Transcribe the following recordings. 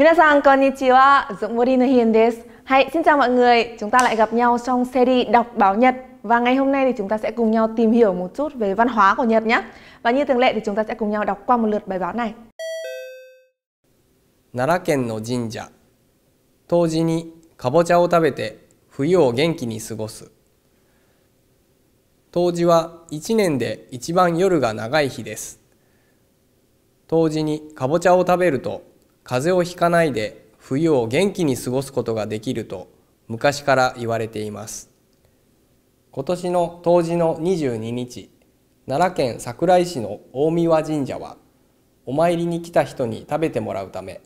Minasan konnichiwa, Dũng no Hiền desu. Hay, xin chào mọi người, chúng ta lại gặp nhau trong series đọc báo Nhật và ngày hôm nay thì chúng ta sẽ cùng nhau tìm hiểu một chút về văn hóa của Nhật nhé. Và như thường lệ thì chúng ta sẽ cùng nhau đọc qua một lượt bài báo này. 奈良県の神社冬至にかぼちゃを食べて冬を元気に過ごす冬至は1年で一番夜が長い日です冬至にかぼちゃを食べると 風邪をひかないで冬を元気に過ごすことができると昔から言われています。今年の冬至の22日奈良県桜井市の大三輪神社はお参りに来た人に食べてもらうため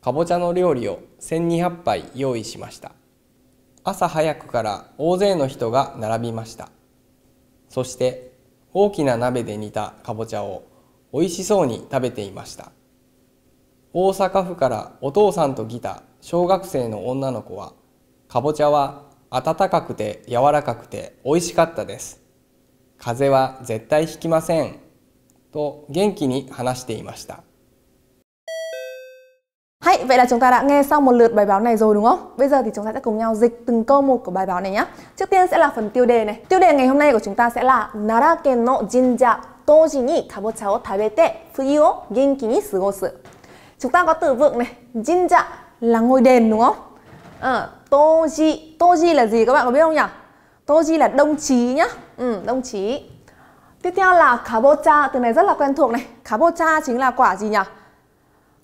かぼちゃの料理を1200杯用意しました。朝早くから大勢の人が並びました。そして大きな鍋で煮たかぼちゃを美味しそうに食べていました。大阪府からお父さんと来た小学生の女の子はかぼちゃは温かくて柔らかくて美味しかったです風邪は絶対ひきませんと元気に話していました Hay, vậy là chúng ta đã nghe xong một lượt bài báo này rồi đúng không? Bây giờ thì chúng ta sẽ cùng nhau dịch từng câu một của bài báo này nhé. Trước tiên sẽ là phần tiêu đề này. Tiêu đề ngày hôm nay của chúng ta sẽ là Naraken no jinja toji ni kabocha o tabete fuyu o genki ni sugosu. Chúng ta có từ vựng này, jinja là ngôi đền đúng không? À, toji, toji là gì các bạn có biết không nhỉ? Toji là đồng chí nhá. Ừ, đồng chí. Tiếp theo là kabocha, từ này rất là quen thuộc này. Kabocha chính là quả gì nhỉ?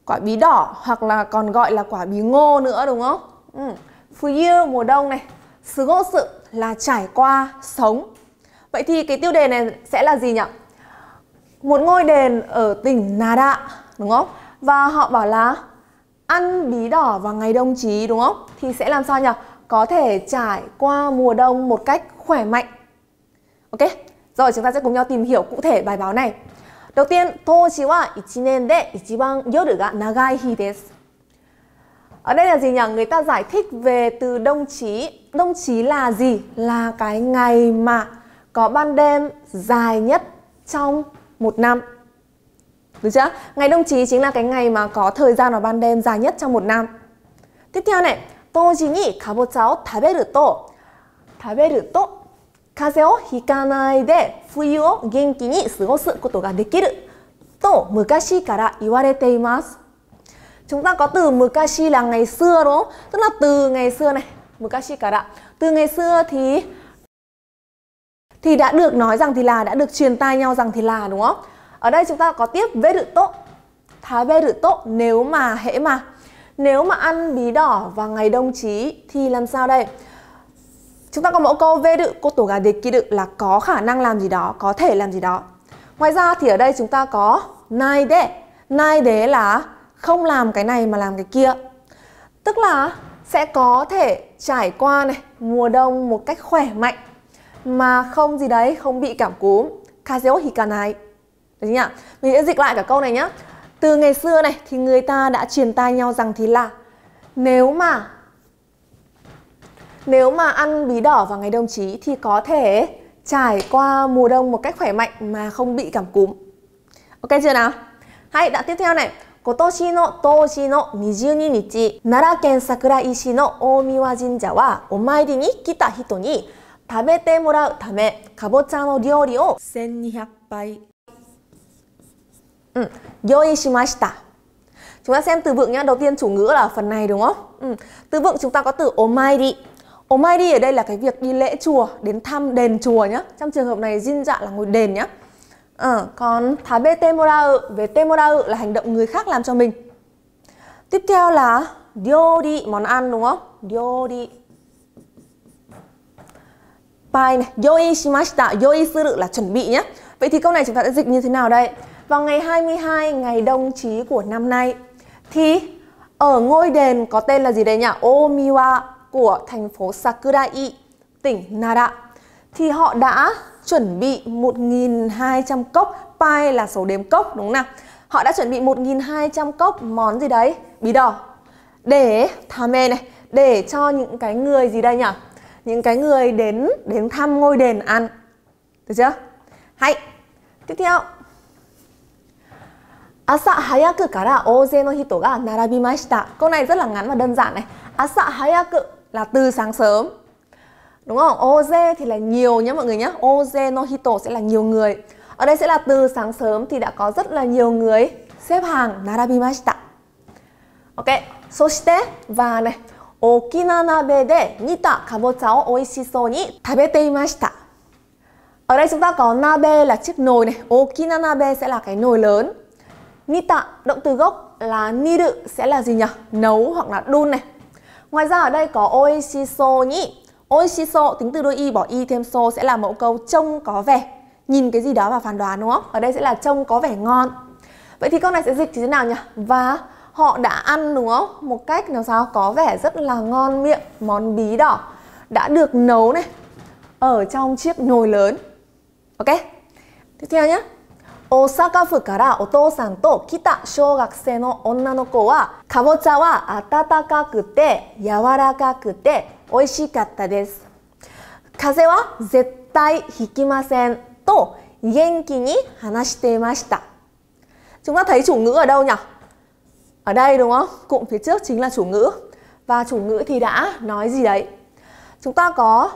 Quả bí đỏ hoặc là còn gọi là quả bí ngô nữa đúng không? Ừ. Fuyu mùa đông này. Sugosu là trải qua, sống. Vậy thì cái tiêu đề này sẽ là gì nhỉ? Một ngôi đền ở tỉnh Nara đúng không? và họ bảo là ăn bí đỏ vào ngày đông chí đúng không? Thì sẽ làm sao nhỉ? Có thể trải qua mùa đông một cách khỏe mạnh. Ok, rồi chúng ta sẽ cùng nhau tìm hiểu cụ thể bài báo này. Đầu tiên, Tochi wa 1 nen de ichiban yoru ga nagai hi. Ở đây là gì nhỉ? Người ta giải thích về từ đông chí. Đông chí là gì? Là cái ngày mà có ban đêm dài nhất trong một năm. Được chưa? Ngày đông chí chính là cái ngày mà có thời gian vào ban đêm dài nhất trong một năm. Tiếp theo này, Toji ni kabocha o taberu to taberu to 風邪をひかないで冬を元気に過ごすことができると昔から言われています。Chúng ta có từ mukashi là ngày xưa đúng không? Tức là từ ngày xưa này, mukashi kara. Từ ngày xưa thì thì đã được nói rằng thì là đã được truyền tai nhau rằng thì là đúng không? Ở đây chúng ta có tiếp vê rự tốt. Thái vê rự tốt nếu mà hễ mà nếu mà ăn bí đỏ vào ngày đông chí thì làm sao đây? Chúng ta có mẫu câu vê đự cô tổ gà địch kỳ đự là có khả năng làm gì đó, có thể làm gì đó. Ngoài ra thì ở đây chúng ta có nai đế. Nai đế là không làm cái này mà làm cái kia. Tức là sẽ có thể trải qua này mùa đông một cách khỏe mạnh mà không gì đấy, không bị cảm cúm. Kazeo hikanai. Được nhỉ? Mình sẽ dịch lại cả câu này nhé. Từ ngày xưa này thì người ta đã truyền tai nhau rằng thì là nếu mà nếu mà ăn bí đỏ vào ngày đông chí thì có thể trải qua mùa đông một cách khỏe mạnh mà không bị cảm cúm. Ok chưa nào? Hay, đoạn tiếp theo này. 今年の冬至の22日、奈良県桜井市の大三輪神社はお参りに来た人に食べてもらうため、かぼちゃの料理を1200杯、 Ừ, yoi shimashita. Chúng ta xem từ vựng nhá. Đầu tiên chủ ngữ là phần này đúng không? Ừ. Từ vựng chúng ta có từ omairi. Omairi ở đây là cái việc đi lễ chùa, đến thăm đền chùa nhá. Trong trường hợp này jinja dạ là ngồi đền nhá. Ừ, còn tabete temorau về temorau là hành động người khác làm cho mình. Tiếp theo là đi món ăn đúng không? đi Pai này, yoi shimashita, yoi suru là chuẩn bị nhé. Vậy thì câu này chúng ta sẽ dịch như thế nào đây? Vào ngày 22 ngày đông chí của năm nay thì ở ngôi đền có tên là gì đây nhỉ? Omiwa của thành phố Sakurai, tỉnh Nara thì họ đã chuẩn bị 1.200 cốc pai là số đếm cốc đúng không nào? Họ đã chuẩn bị 1.200 cốc món gì đấy? Bí đỏ để thame này để cho những cái người gì đây nhỉ? Những cái người đến đến thăm ngôi đền ăn. Được chưa? Hay. Tiếp theo Asa hayaku kara oze no hito ga narabimashita. Câu này rất là ngắn và đơn giản này. Asa hayaku là từ sáng sớm. Đúng không? Oze thì là nhiều nhé mọi người nhé. Oze no hito sẽ là nhiều người. Ở đây sẽ là từ sáng sớm thì đã có rất là nhiều người xếp hàng narabimashita. Ok. Soshite và này. Okinanabe de nita KABOCHA o OISHISO ni TABETEIMASHITA. Ở đây chúng ta có nabe là chiếc nồi này, okinanabe sẽ là cái nồi lớn. Nita, động từ gốc là niru sẽ là gì nhỉ? Nấu hoặc là đun này. Ngoài ra ở đây có oishiso nhỉ? Oishiso tính từ đôi y bỏ y thêm so sẽ là mẫu câu trông có vẻ. Nhìn cái gì đó và phán đoán đúng không? Ở đây sẽ là trông có vẻ ngon. Vậy thì câu này sẽ dịch như thế nào nhỉ? Và họ đã ăn đúng không? Một cách nào sao có vẻ rất là ngon miệng món bí đỏ đã được nấu này ở trong chiếc nồi lớn. Ok? Tiếp theo nhé. 大阪府からお父さんと来た小学生の女の子はかぼちゃは温かくて柔らかくて美味しかったです風邪は絶対ひきませんと元気に話していました Chúng ta thấy chủ ngữ ở đâu nhỉ? Ở đây đúng không? Cụm phía trước chính là chủ ngữ Và chủ ngữ thì đã nói gì đấy? Chúng ta có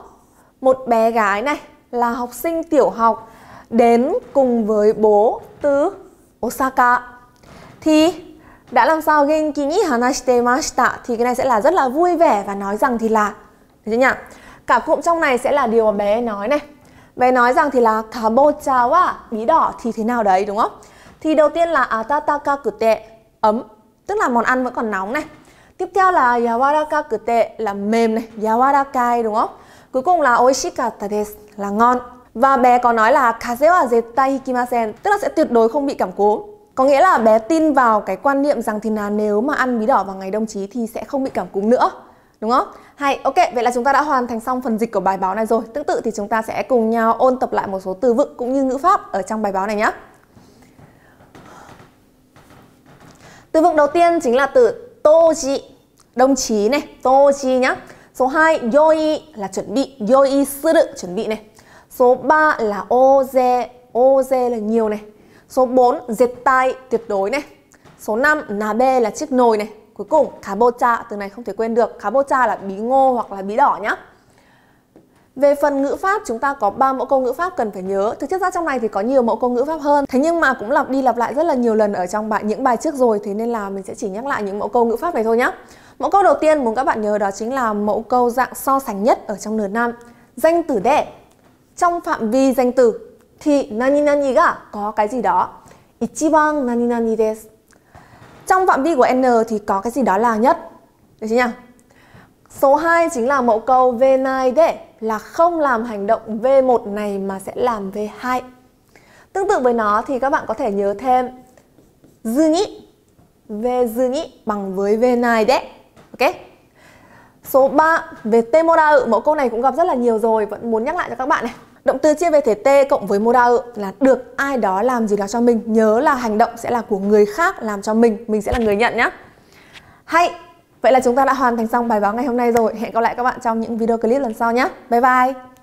một bé gái này là học sinh tiểu học đến cùng với bố từ Osaka thì đã làm sao genki ni hanashite mashita thì cái này sẽ là rất là vui vẻ và nói rằng thì là được chưa nhỉ? Cả cụm trong này sẽ là điều mà bé nói này. Bé nói rằng thì là kabocha wa bí đỏ thì thế nào đấy đúng không? Thì đầu tiên là atataka kute ấm, tức là món ăn vẫn còn nóng này. Tiếp theo là yawaraka kute là mềm này, yawarakai đúng không? Cuối cùng là oishikatta desu là ngon. Và bé có nói là kaze wa zettai à, hikimasen, tức là sẽ tuyệt đối không bị cảm cúm. Có nghĩa là bé tin vào cái quan niệm rằng thì là nếu mà ăn bí đỏ vào ngày đông chí thì sẽ không bị cảm cúm nữa. Đúng không? Hay, ok, vậy là chúng ta đã hoàn thành xong phần dịch của bài báo này rồi. Tương tự thì chúng ta sẽ cùng nhau ôn tập lại một số từ vựng cũng như ngữ pháp ở trong bài báo này nhé. Từ vựng đầu tiên chính là từ toji, đồng chí này, toji nhá. Số 2, yoi là chuẩn bị, yoi suru, chuẩn bị này. Số 3 là oze, oze là nhiều này. Số 4 tay tuyệt đối này. Số 5 nabe là chiếc nồi này. Cuối cùng kabocha từ này không thể quên được. Kabocha là bí ngô hoặc là bí đỏ nhá. Về phần ngữ pháp chúng ta có 3 mẫu câu ngữ pháp cần phải nhớ. Thực chất ra trong này thì có nhiều mẫu câu ngữ pháp hơn. Thế nhưng mà cũng lặp đi lặp lại rất là nhiều lần ở trong bài những bài trước rồi thế nên là mình sẽ chỉ nhắc lại những mẫu câu ngữ pháp này thôi nhá. Mẫu câu đầu tiên muốn các bạn nhớ đó chính là mẫu câu dạng so sánh nhất ở trong nửa năm. Danh từ đệ trong phạm vi danh từ thì nani nani ga có cái gì đó. Ichiban nani nani desu. Trong phạm vi của n thì có cái gì đó là nhất. Được chưa nhỉ? Số 2 chính là mẫu câu V9 để là không làm hành động V1 này mà sẽ làm V2. Tương tự với nó thì các bạn có thể nhớ thêm dư nhĩ V dư nhĩ bằng với V9 đấy. Ok? Số 3 về T modal mẫu câu này cũng gặp rất là nhiều rồi, vẫn muốn nhắc lại cho các bạn này. Động từ chia về thể T cộng với modal là được ai đó làm gì đó cho mình. Nhớ là hành động sẽ là của người khác làm cho mình, mình sẽ là người nhận nhé. Hay, vậy là chúng ta đã hoàn thành xong bài báo ngày hôm nay rồi. Hẹn gặp lại các bạn trong những video clip lần sau nhé. Bye bye!